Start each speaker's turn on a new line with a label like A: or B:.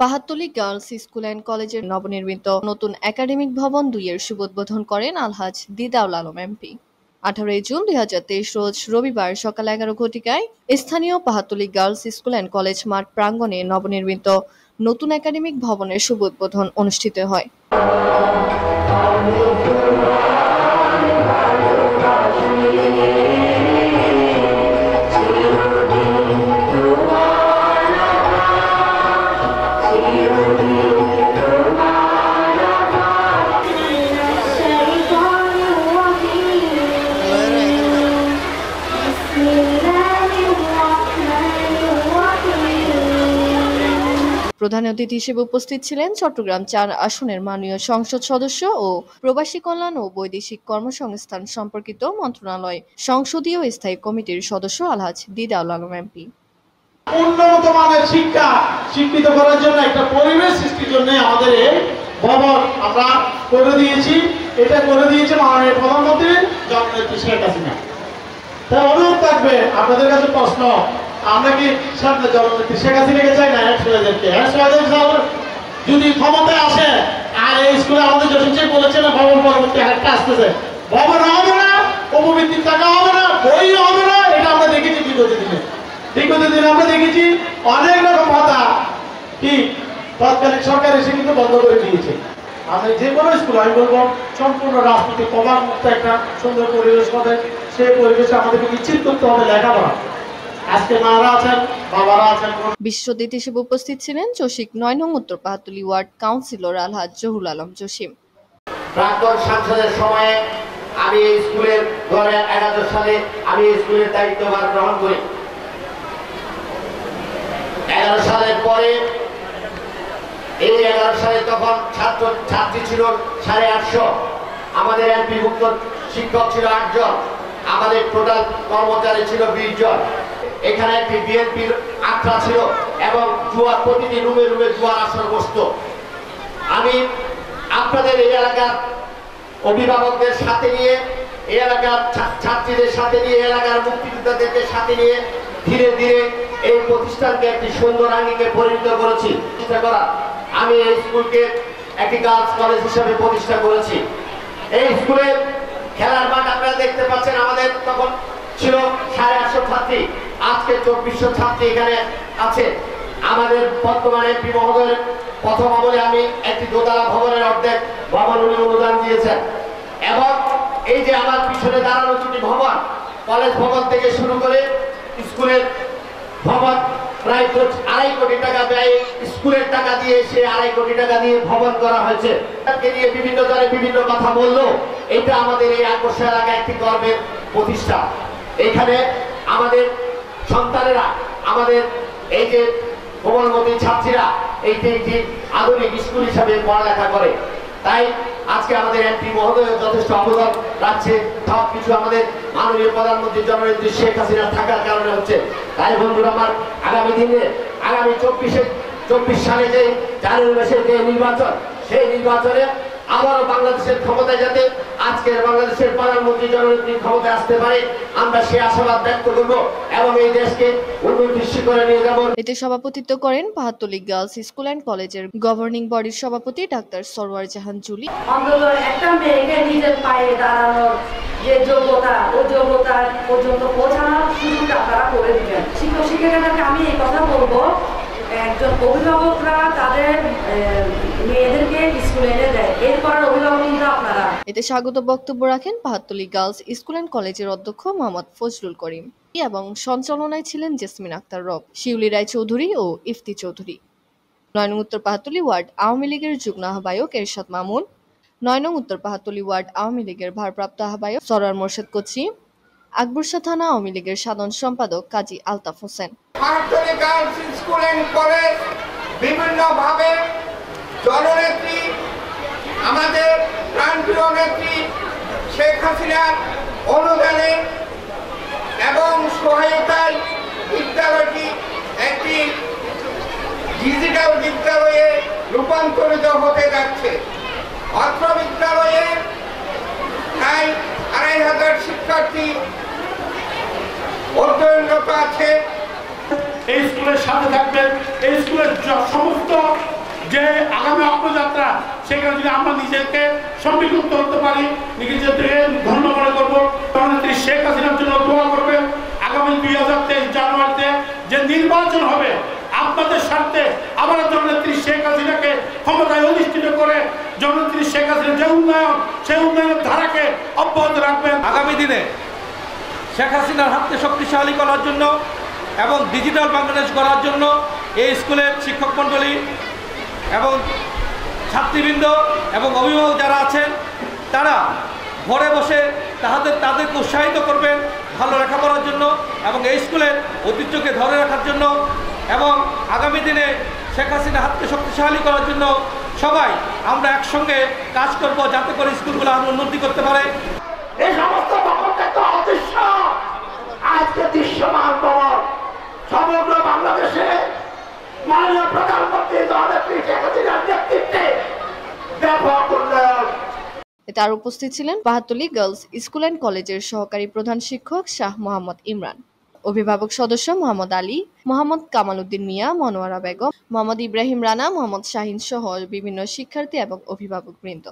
A: Pahartali girls school and কলেজের নবনির্মিত নতুন একাডেমিক ভবন দুইয়ের শুভোদ্বোধন করেন আলহাজ দিদাউল আলম এমপি। আঠারোই জুন দুই হাজার তেইশ রোজ রবিবার সকাল এগারো ঘটিকায় স্থানীয় Pahartali girls school and college মাঠ প্রাঙ্গণে নবনির্মিত নতুন একাডেমিক ভবনের শুভোদ্বোধন অনুষ্ঠিত হয়। প্রধান অতিথি হিসেবে উপস্থিত ছিলেন চট্টগ্রাম চার আসনের মাননীয় সংসদ সদস্য ও প্রবাসী কল্যাণ ও বৈদেশিক কর্মসংস্থান সম্পর্কিত মন্ত্রণালয় সংসদীয় স্থায়ী কমিটির সদস্য আলহাজ দিদাউল আলম এমপি।
B: উন্নত মানের শিক্ষা শিক্ষিত করার জন্য একটা পরিবেশ সৃষ্টির জন্য আমাদের এই ভবন আমরা করে দিয়েছি। এটা করে দিয়েছে মাননীয় প্রধানমন্ত্রী জননেত্রী শেখ হাসিনা। তাই অনুরোধ থাকবে, আপনাদের কাছে প্রশ্ন আমরা কি সামনে জননেত্রী শেখ হাসিনাকে চাই না? হ্যাঁ সোহেদেরকে হ্যাঁ সোহেদের যদি ক্ষমতায় আসে, আর এই স্কুলে আমাদের যশস্বী বলেছেন ভবন পরবর্তী আরেকটা আসতেছে। ভবন হবে না উপবৃত্তির টাকা হবে না, বই হবে না, এটা আমরা দেখেছি বিগত দিনে বিগত দিনে আমরা দেখেছি অনেক রকম ভাতা কি তৎকালীন সরকার এসে কিন্তু বন্ধ করে দিয়েছে। আমি যে কোনো স্কুল, আমি বলব, সম্পূর্ণ রাজনীতি প্রভাব মুক্ত একটা সুন্দর পরিবেশ হবে। সেই পরিবেশে আমাদেরকে নিশ্চিত করতে হবে লেখাপড়া।
A: বিশেষ অতিথি হিসেবে উপস্থিত ছিলেন চসিক নয় নং উত্তর পাহাতুলি ওয়ার্ড কাউন্সিলর আলহাজ জহুল আলম জসিম।
C: প্রাক্তন সাংসদের সময়ে আমি এই স্কুলের দু একাত্তর সালে আমি এই স্কুলের দায়িত্বভার গ্রহণ করি। এগারো সালের পরে এই এগারো সালে তখন ছাত্র ছাত্রী ছিল সাড়ে আটশো। আমাদের এমপিভুক্ত শিক্ষক ছিল আটজন। আমাদের টোটাল কর্মচারী ছিল বিশ জন। এখানে একটি বিএনপির আখড়া ছিল এবং জুয়ার প্রতিটি রুমে রুমে জুয়ার আসর বসত। আমি আপনাদের এই এলাকার অভিভাবকদের সাথে নিয়ে, এই এলাকার ছাত্রীদের সাথে নিয়ে এলাকার মুক্তিযোদ্ধাদেরকে সাথে নিয়ে ধীরে ধীরে এই প্রতিষ্ঠানকে একটি সুন্দর আঙ্গিকে পরিণত করেছি। চেষ্টা করা। আমি এই স্কুলকে একটি গার্লস কলেজ হিসাবে প্রতিষ্ঠা করেছি। এই স্কুলে খেলার মাঠ আপনারা দেখতে পাচ্ছেন আমাদের তখন ছিল সাড়ে আটশো ছাত্রী। আজকে চব্বিশশো ছাত্রী এখানে আছে। আমাদের বর্তমানে মহোদয়ের প্রথম আমলে আমি একটি দোতলা ভবনের অর্ধেক ভবন উনি অনুদান দিয়েছেন। এবং এই যে আমার পিছনে দাঁড়ানো দুটি ভবন, কলেজ ভবন থেকে শুরু করে স্কুলের ভবন, প্রায় আড়াই কোটি টাকা ব্যয় স্কুলের টাকা দিয়ে সে আড়াই কোটি টাকা দিয়ে ভবন করা হয়েছে। তাকে নিয়ে বিভিন্ন জনে বিভিন্ন কথা বলল। এটা আমাদের এই আকর্ষ এলাকা একটি গর্বের প্রতিষ্ঠা এখানে আমাদের সন্তানেরা, আমাদের এই যে কোমলমতী ছাত্রীরা এইটি একটি আধুনিক স্কুল হিসাবে পড়ালেখা করে। তাই আজকে আমাদের এমপি মহোদয় যথেষ্ট অবদান রাখছে। সব কিছু আমাদের মাননীয় প্রধানমন্ত্রী জননেত্রী শেখ হাসিনা থাকার কারণে হচ্ছে। তাই বন্ধুরা আমার আগামী দিনে, আগামী চব্বিশে, চব্বিশ সালে যে জানুয়ারি মাসের যে নির্বাচন, সেই নির্বাচনে আবারও বাংলাদেশের ক্ষমতায় যাতে আজকের বাংলাদেশের প্রধানমন্ত্রী জননেত্রী ক্ষমতায় আসতে পারে আমরা সে আশাবাদ ব্যক্ত করব এবং এই দেশকে উন্নতির শিখরে নিয়ে যাব।
A: এতে সভাপতিত্ব করেন পাহাতলি গার্লস স্কুল অ্যান্ড কলেজের গভর্নিং বডির সভাপতি ডাক্তার সরওয়ার জাহান জুলি।
D: অন্তত একটা মেয়েকে নিজের পায়ে দাঁড়ানোর যে যোগ্যতা ও যোগ্যতা পর্যন্ত পৌঁছানোর সুযোগটা আপনারা করে দিবেন। শিক্ষক শিক্ষিকাদেরকে আমি এই কথা বলব একজন অভিভাবকরা তাদের মেয়েদেরকে স্কুলে এনে দেয় এরপর অভিভাবক কিন্তু আপনারা
A: এতে স্বাগত বক্তব্য রাখেন পাহাত্তলি গার্লস স্কুল অ্যান্ড কলেজের অধ্যক্ষ মোহাম্মদ ফজলুল করিম এবং সঞ্চালনায় ছিলেন জেসমিন আক্তার রব, শিউলি রায় চৌধুরী ও ইফতি চৌধুরী। নয় নং উত্তর পাহাতলি ওয়ার্ড আওয়ামী লীগের যুগ্ম আহ্বায়ক এরশাদ মামুন। নয় নং উত্তর পাহাতলি ওয়ার্ড আওয়ামী লীগের ভারপ্রাপ্ত আহ্বায়ক সরার মোর্শেদ কোচি। আকবরশা থানা আওয়ামী লীগের সাধারণ সম্পাদক কাজী আলতাফ হোসেন।
E: জননেত্রী আমাদের প্রাণপ্রিয় নেত্রী শেখ হাসিনার অনুদানে এবং সহায়তায় বিদ্যালয়টি একটি ডিজিটাল বিদ্যালয়ে রূপান্তরিত হতে যাচ্ছে। অত্র বিদ্যালয়ে প্রায় আড়াই হাজার শিক্ষার্থী অধ্যয়নরত আছে।
B: এই স্কুলের সাথে থাকবেন, এই স্কুলের সমস্ত
F: যে আগামী অগ্রযাত্রা সেখানে যদি আমরা নিজেকে সম্পৃক্ত করতে পারি, নিজেদেরকে ধন্য মনে করব তখন প্রধানমন্ত্রী শেখ হাসিনার জন্য দোয়া করবেন। আগামী দুই হাজার তেইশ জানুয়ারিতে যে নির্বাচন হবে, আপনাদের স্বার্থে আবার জননেত্রী শেখ হাসিনাকে ক্ষমতায় অধিষ্ঠিত করে জননেত্রী শেখ হাসিনার যে উন্নয়ন, সেই উন্নয়নের ধারাকে অব্যাহত রাখবেন।
G: আগামী দিনে শেখ হাসিনার হাতকে শক্তিশালী করার জন্য এবং ডিজিটাল বাংলাদেশ করার জন্য এই স্কুলের শিক্ষক মণ্ডলী এবং ছাত্রীবৃন্দ এবং অভিভাবক যারা আছেন, তারা ঘরে বসে তাদের তাদেরকে উৎসাহিত করবেন ভালো লেখাপড়ার জন্য এবং এই স্কুলের ঐতিহ্যকে ধরে রাখার জন্য এবং আগামী দিনে শেখ হাসিনা হাতকে শক্তিশালী করার জন্য সবাই আমরা একসঙ্গে কাজ করব যাতে করে স্কুলগুলো আরও উন্নতি করতে পারে।
C: এই সমস্ত আজকে দৃশ্যমান সমগ্র বাংলাদেশে মাননীয় প্রধানমন্ত্রী জননেত্রী শেখ হাসিনার নেতৃত্বে ব্যাপক উন্নয়ন
A: এতে আর উপস্থিত ছিলেন বাহাতলি গার্লস স্কুল অ্যান্ড কলেজের সহকারী প্রধান শিক্ষক শাহ মোহাম্মদ ইমরান, অভিভাবক সদস্য মোহাম্মদ আলী, মোহাম্মদ কামাল উদ্দিন মিয়া, মনোয়ারা বেগম, মোহাম্মদ ইব্রাহিম রানা, মোহাম্মদ শাহিন সহ বিভিন্ন শিক্ষার্থী এবং অভিভাবক বৃন্দ